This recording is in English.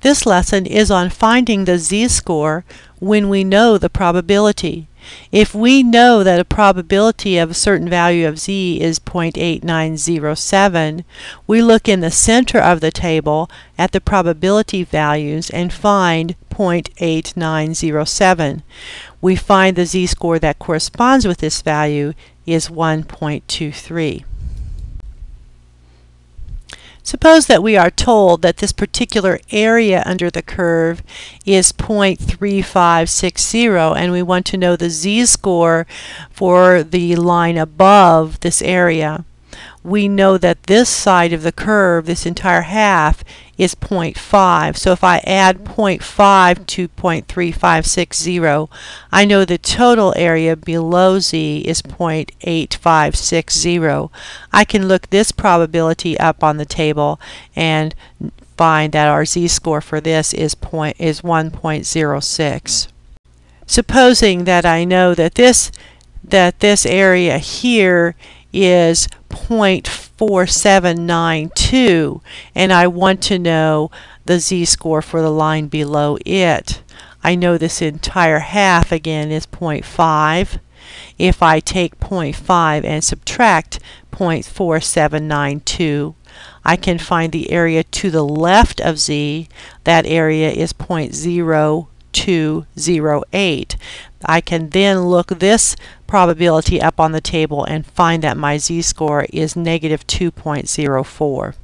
This lesson is on finding the z-score when we know the probability. If we know that a probability of a certain value of z is 0.8907, we look in the center of the table at the probability values and find 0.8907. We find the z-score that corresponds with this value is 1.23. Suppose that we are told that this particular area under the curve is 0.3560 and we want to know the z-score for the line above this area we know that this side of the curve, this entire half, is 0.5. So if I add 0.5 to 0.3560, I know the total area below z is 0.8560. I can look this probability up on the table and find that our z-score for this is, point, is 1.06. Supposing that I know that this that this area here is 0.4792 and I want to know the z-score for the line below it. I know this entire half again is 0.5. If I take 0.5 and subtract 0.4792, I can find the area to the left of z. That area is 0.0208. I can then look this probability up on the table and find that my z-score is negative 2.04.